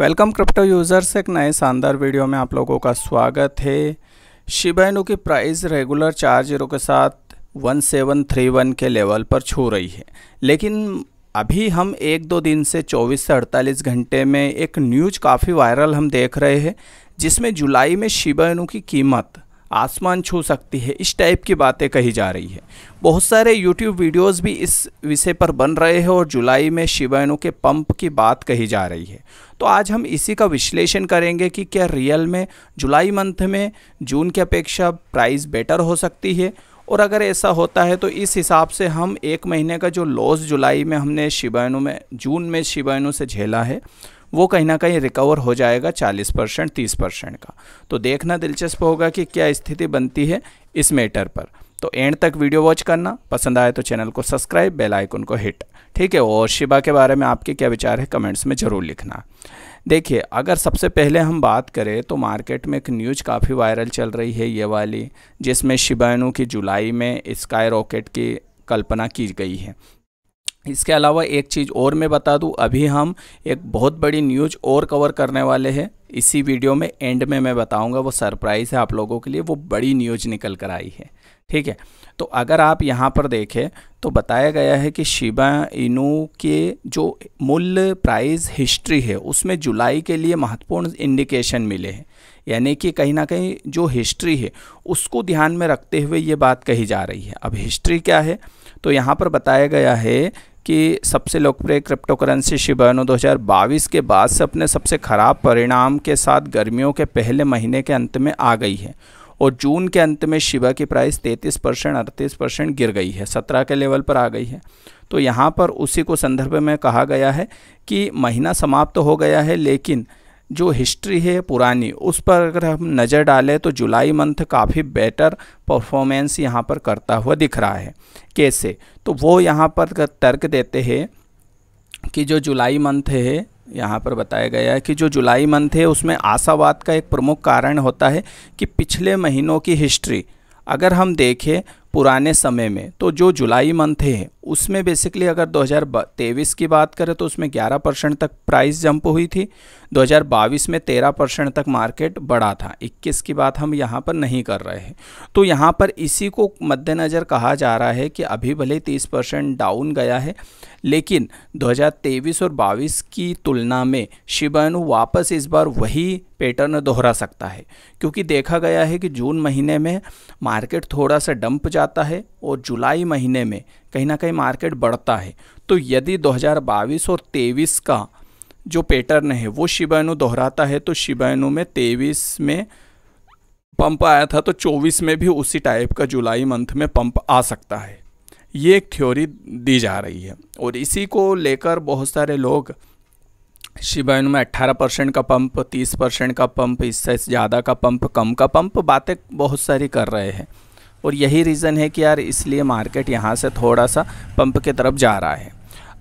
Welcome crypto users, एक नए शानदार वीडियो में आप लोगों का स्वागत है। शिबाइनो की प्राइस रेगुलर चार ज़ीरो के साथ 1731 के लेवल पर छू रही है। लेकिन अभी हम एक दो दिन से 24 से 48 घंटे में एक न्यूज़ काफ़ी वायरल हम देख रहे हैं, जिसमें जुलाई में शिबाइनो की कीमत आसमान छू सकती है, इस टाइप की बातें कही जा रही है। बहुत सारे यूट्यूब वीडियोस भी इस विषय पर बन रहे हैं और जुलाई में शिवायनों के पंप की बात कही जा रही है। तो आज हम इसी का विश्लेषण करेंगे कि क्या रियल में जुलाई मंथ में जून की अपेक्षा प्राइस बेटर हो सकती है? और अगर ऐसा होता है तो इस हिसाब से हम एक महीने का जो लॉस जुलाई में हमने शिवायनों में, जून में शिवायनों से झेला है वो कहीं ना कहीं रिकवर हो जाएगा 40 परसेंट, तीस परसेंट का। तो देखना दिलचस्प होगा कि क्या स्थिति बनती है इस मैटर पर। तो एंड तक वीडियो वॉच करना, पसंद आए तो चैनल को सब्सक्राइब बेल आइकन को हिट ठीक है, और शिबा के बारे में आपके क्या विचार है कमेंट्स में ज़रूर लिखना। देखिए, अगर सबसे पहले हम बात करें तो मार्केट में एक न्यूज़ काफ़ी वायरल चल रही है, ये वाली, जिसमें शिबानु की जुलाई में स्काई रॉकेट की कल्पना की गई है। इसके अलावा एक चीज़ और मैं बता दूँ, अभी हम एक बहुत बड़ी न्यूज़ और कवर करने वाले हैं। इसी वीडियो में, एंड में मैं बताऊँगा वो सरप्राइज़ है आप लोगों के लिए, वो बड़ी न्यूज़ निकल कर आई है। ठीक है? तो अगर आप यहाँ पर देखें तो बताया गया है कि शिबा इनू के जो मूल्य प्राइस हिस्ट्री है, उसमें जुलाई के लिए महत्वपूर्ण इंडिकेशन मिले हैं। यानी कि कहीं ना कहीं जो हिस्ट्री है, उसको ध्यान में रखते हुए ये बात कही जा रही है। अब हिस्ट्री क्या है? तो यहाँ पर बताया गया है कि सबसे लोकप्रिय क्रिप्टो करेंसी शिबानो 2022 के बाद से अपने सबसे ख़राब परिणाम के साथ गर्मियों के पहले महीने के अंत में आ गई है और जून के अंत में शिबा की प्राइस 33 परसेंट, अड़तीस परसेंट गिर गई है 17 के लेवल पर आ गई है। तो यहाँ पर उसी को संदर्भ में कहा गया है कि महीना समाप्त तो हो गया है, लेकिन जो हिस्ट्री है पुरानी, उस पर अगर हम नज़र डालें तो जुलाई मंथ काफ़ी बेटर परफॉर्मेंस यहाँ पर करता हुआ दिख रहा है। कैसे? तो वो यहाँ पर तर्क देते हैं कि जो जुलाई मंथ है, यहाँ पर बताया गया है कि जो जुलाई मंथ है, उसमें आशावाद का एक प्रमुख कारण होता है कि पिछले महीनों की हिस्ट्री अगर हम देखें पुराने समय में तो जो जुलाई मंथ है उसमें बेसिकली अगर 2023 की बात करें तो उसमें 11 परसेंट तक प्राइस जंप हुई थी। 2022 में 13 परसेंट तक मार्केट बढ़ा था। 21 की बात हम यहाँ पर नहीं कर रहे हैं। तो यहाँ पर इसी को मद्देनज़र कहा जा रहा है कि अभी भले 30 परसेंट डाउन गया है, लेकिन 2023 और 22 की तुलना में शिबानु वापस इस बार वही पैटर्न दोहरा सकता है। क्योंकि देखा गया है कि जून महीने में मार्केट थोड़ा सा डंप जाता है और जुलाई महीने में कहीं ना कहीं मार्केट बढ़ता है। तो यदि 2022 और 23 का जो पैटर्न है, वो शिबानु दोहराता है तो शिबानु में 23 में पंप आया था तो 24 में भी उसी टाइप का जुलाई मंथ में पंप आ सकता है। ये एक थ्योरी दी जा रही है। और इसी को लेकर बहुत सारे लोग शिबाइन में 18 परसेंट का पंप 30 परसेंट का पंप, इससे ज़्यादा का पंप, कम का पंप, बातें बहुत सारी कर रहे हैं। और यही रीज़न है कि यार इसलिए मार्केट यहाँ से थोड़ा सा पंप के तरफ़ जा रहा है।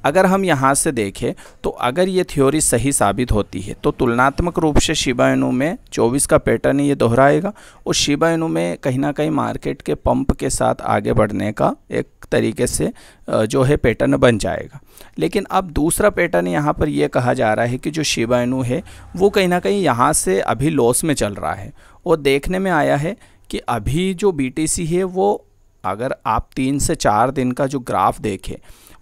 अगर हम यहाँ से देखें तो अगर ये थ्योरी सही साबित होती है तो तुलनात्मक रूप से शिबा इनू में 24 का पैटर्न ये दोहराएगा और शिबा इनू में कहीं ना कहीं मार्केट के पंप के साथ आगे बढ़ने का एक तरीके से जो है पैटर्न बन जाएगा। लेकिन अब दूसरा पैटर्न यहाँ पर यह कहा जा रहा है कि जो शिबा इनू है, वो कहीं ना कहीं यहाँ से अभी लॉस में चल रहा है और देखने में आया है कि अभी जो बीटीसी है वो अगर आप तीन से चार दिन का जो ग्राफ देखें,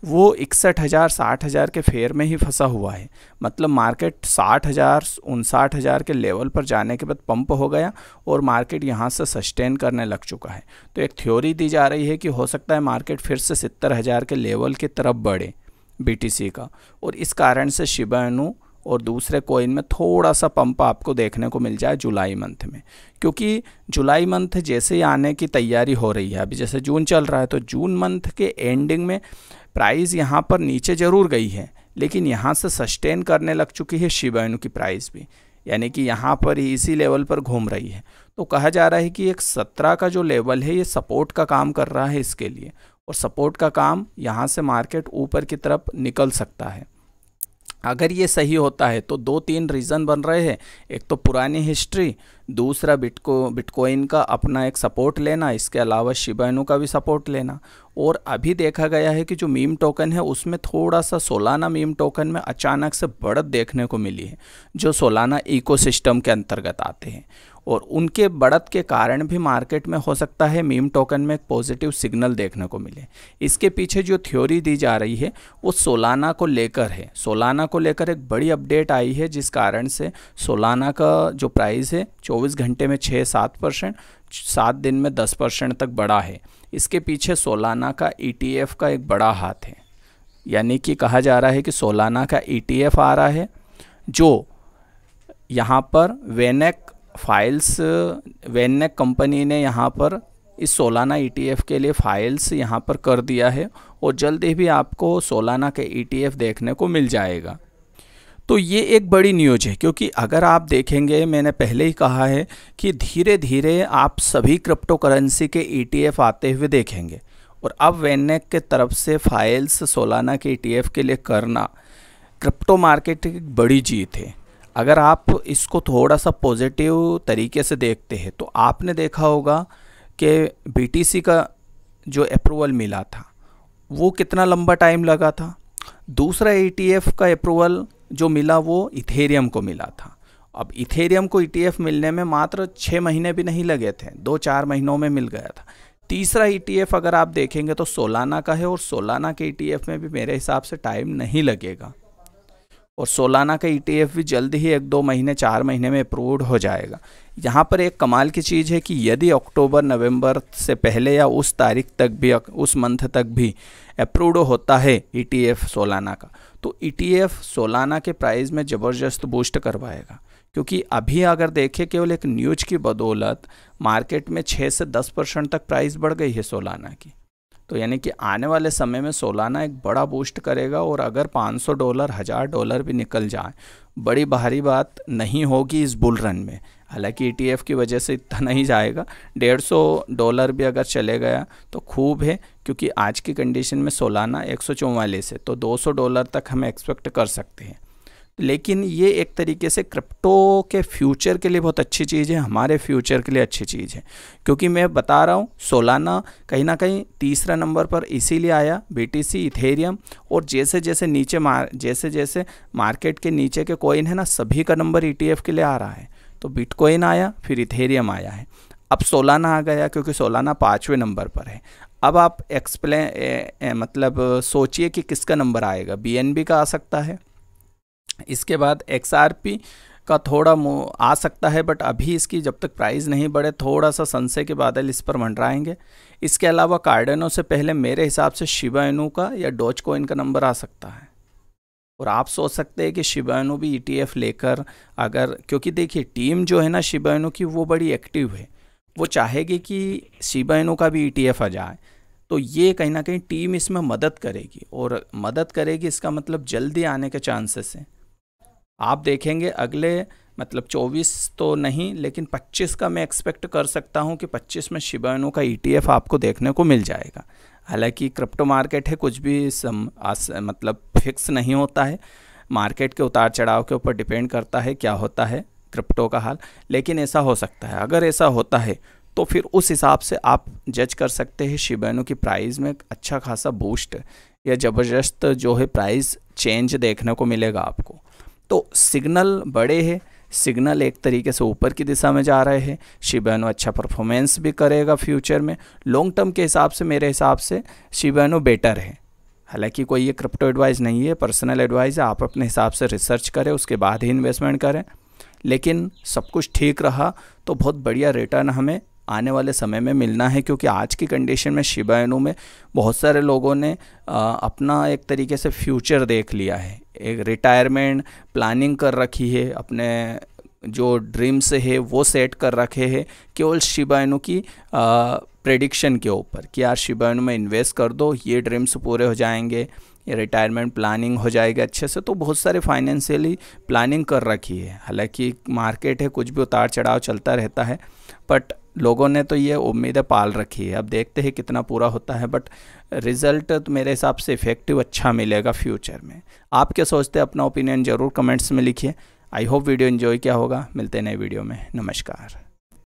वो इकसठ हज़ार, साठ हज़ार के फेयर में ही फंसा हुआ है। मतलब मार्केट साठ हज़ार, उनसाठ हज़ार के लेवल पर जाने के बाद पंप हो गया और मार्केट यहाँ से सस्टेन करने लग चुका है। तो एक थ्योरी दी जा रही है कि हो सकता है मार्केट फिर से सत्तर हज़ार के लेवल की तरफ़ बढ़े BTC का और इस कारण से शिबानु और दूसरे कोइन में थोड़ा सा पंप आपको देखने को मिल जाए जुलाई मंथ में। क्योंकि जुलाई मंथ जैसे ही आने की तैयारी हो रही है, अभी जैसे जून चल रहा है तो जून मंथ के एंडिंग में प्राइस यहाँ पर नीचे ज़रूर गई है, लेकिन यहाँ से सस्टेन करने लग चुकी है शिबाइनु की प्राइस भी। यानी कि यहाँ पर ही इसी लेवल पर घूम रही है। तो कहा जा रहा है कि एक सत्रह का जो लेवल है, ये सपोर्ट का काम कर रहा है इसके लिए। और सपोर्ट का काम यहाँ से मार्केट ऊपर की तरफ़ निकल सकता है। अगर ये सही होता है तो दो तीन रीज़न बन रहे हैं। एक तो पुरानी हिस्ट्री दूसरा बिटको बिटकॉइन का अपना एक सपोर्ट लेना, इसके अलावा शिबाइनू का भी सपोर्ट लेना। और अभी देखा गया है कि जो मीम टोकन है, उसमें थोड़ा सा सोलाना मीम टोकन में अचानक से बढ़त देखने को मिली है, जो सोलाना इकोसिस्टम के अंतर्गत आते हैं। और उनके बढ़त के कारण भी मार्केट में हो सकता है मीम टोकन में एक पॉजिटिव सिग्नल देखने को मिले। इसके पीछे जो थ्योरी दी जा रही है, वो सोलाना को लेकर है। सोलाना को लेकर एक बड़ी अपडेट आई है, जिस कारण से सोलाना का जो प्राइस है 24 घंटे में 6 सात परसेंट, सात दिन में 10 परसेंट तक बढ़ा है। इसके पीछे सोलाना का ई e का एक बड़ा हाथ है। यानी कि कहा जा रहा है कि सोलाना का ई e आ रहा है, जो यहाँ पर वेनेक फाइल्स वेननेक कंपनी ने यहाँ पर इस सोलाना ईटीएफ e के लिए फाइल्स यहाँ पर कर दिया है, और जल्द ही भी आपको सोलाना के ईटीएफ e देखने को मिल जाएगा। तो ये एक बड़ी न्यूज़ है, क्योंकि अगर आप देखेंगे, मैंने पहले ही कहा है कि धीरे धीरे आप सभी क्रिप्टो करेंसी के ईटीएफ e आते हुए देखेंगे, और अब वेननेक के तरफ़ से फाइल्स सोलाना के ईटीएफ के लिए करना क्रिप्टो मार्केट की बड़ी जीत है। अगर आप इसको थोड़ा सा पॉजिटिव तरीके से देखते हैं तो आपने देखा होगा कि बीटीसी का जो अप्रूवल मिला था, वो कितना लंबा टाइम लगा था। दूसरा ईटीएफ का अप्रूवल जो मिला, वो इथेरियम को मिला था। अब इथेरियम को ईटीएफ मिलने में मात्र छः महीने भी नहीं लगे थे, दो चार महीनों में मिल गया था। तीसरा ईटीएफ अगर आप देखेंगे तो सोलाना का है और सोलाना के ईटीएफ में भी मेरे हिसाब से टाइम नहीं लगेगा। और सोलाना का ईटीएफ e भी जल्द ही एक दो महीने, चार महीने में अप्रूव्ड हो जाएगा। यहाँ पर एक कमाल की चीज़ है कि यदि अक्टूबर, नवंबर से पहले या उस तारीख तक भी, उस मंथ तक भी अप्रूव्ड होता है ईटीएफ e सोलाना का तो ईटीएफ e सोलाना के प्राइस में ज़बरदस्त बूस्ट करवाएगा। क्योंकि अभी अगर देखें केवल एक न्यूज़ की बदौलत मार्केट में छः से दस परसेंट तक प्राइस बढ़ गई है सोलाना की। तो यानी कि आने वाले समय में सोलाना एक बड़ा बूस्ट करेगा और अगर 500 डॉलर, हज़ार डॉलर भी निकल जाए, बड़ी भारी बात नहीं होगी इस बुल रन में। हालाँकि ई की वजह से इतना नहीं जाएगा। डेढ़ सौ डॉलर भी अगर चले गया तो खूब है, क्योंकि आज की कंडीशन में सोलाना एक सौ है तो 200 डॉलर तक हम एक्सपेक्ट कर सकते हैं। लेकिन ये एक तरीके से क्रिप्टो के फ्यूचर के लिए बहुत अच्छी चीज़ है, हमारे फ्यूचर के लिए अच्छी चीज़ है। क्योंकि मैं बता रहा हूँ, सोलाना कहीं ना कहीं तीसरा नंबर पर इसीलिए आया बीटीसी इथेरियम और जैसे जैसे नीचे मार जैसे जैसे मार्केट के नीचे के कोइन है ना, सभी का नंबर ईटीएफ के लिए आ रहा है। तो बिटकॉइन आया, फिर इथेरियम आया है। अब सोलाना आ गया क्योंकि सोलाना पाँचवें नंबर पर है। अब आप एक्सप्लेन मतलब सोचिए कि किसका नंबर आएगा? BNB का आ सकता है। इसके बाद एक्सआरपी का थोड़ा आ सकता है बट अभी इसकी जब तक प्राइस नहीं बढ़े थोड़ा सा संशय के बादल इस पर मंडराएँगे। इसके अलावा कार्डेनो से पहले मेरे हिसाब से शिबाइनू का या डोज कोइन का नंबर आ सकता है। और आप सोच सकते हैं कि शिबाइनू भी ईटीएफ लेकर अगर, क्योंकि देखिए टीम जो है ना शिबाइनू की, वो बड़ी एक्टिव है। वो चाहेगी कि शिबाइनू का भी ईटीएफ आ जाए। तो ये कहीं ना कहीं टीम इसमें मदद करेगी। और मदद करेगी इसका मतलब जल्दी आने के चांसेस हैं। आप देखेंगे अगले मतलब 24 तो नहीं लेकिन 25 का मैं एक्सपेक्ट कर सकता हूँ कि 25 में शिबाइनो का ईटीएफ e आपको देखने को मिल जाएगा। हालाँकि क्रिप्टो मार्केट है कुछ भी सम आस, मतलब फिक्स नहीं होता है। मार्केट के उतार चढ़ाव के ऊपर डिपेंड करता है क्या होता है क्रिप्टो का हाल लेकिन ऐसा हो सकता है। अगर ऐसा होता है तो फिर उस हिसाब से आप जज कर सकते हैं शिबाइनो की प्राइस में अच्छा खासा बूस्ट या ज़बरदस्त जो है प्राइस चेंज देखने को मिलेगा आपको। तो सिग्नल बड़े हैं। सिग्नल एक तरीके से ऊपर की दिशा में जा रहे हैं। शिबानो अच्छा परफॉर्मेंस भी करेगा फ्यूचर में। लॉन्ग टर्म के हिसाब से मेरे हिसाब से शिबानो बेटर है। हालाँकि कोई ये क्रिप्टो एडवाइस नहीं है पर्सनल एडवाइस है। आप अपने हिसाब से रिसर्च करें उसके बाद ही इन्वेस्टमेंट करें। लेकिन सब कुछ ठीक रहा तो बहुत बढ़िया रिटर्न हमें आने वाले समय में मिलना है क्योंकि आज की कंडीशन में शिबाइनू में बहुत सारे लोगों ने आ, अपना एक तरीके से फ्यूचर देख लिया है। एक रिटायरमेंट प्लानिंग कर रखी है, अपने जो ड्रीम्स है, वो सेट कर रखे हैं, केवल शिबाइनू की प्रेडिक्शन के ऊपर कि यार शिबाइनू में इन्वेस्ट कर दो, ये ड्रीम्स पूरे हो जाएँगे, ये रिटायरमेंट प्लानिंग हो जाएगी अच्छे से तो बहुत सारे फाइनेंशियली प्लानिंग कर रखी है। हालाँकि मार्केट है, कुछ भी उतार चढ़ाव चलता रहता है बट लोगों ने तो ये उम्मीदें पाल रखी है। अब देखते हैं कितना पूरा होता है बट रिज़ल्ट तो मेरे हिसाब से इफ़ेक्टिव अच्छा मिलेगा फ्यूचर में। आप क्या सोचते हैं? अपना ओपिनियन ज़रूर कमेंट्स में लिखिए। आई होप वीडियो इन्जॉय क्या होगा। मिलते हैं नए वीडियो में। नमस्कार।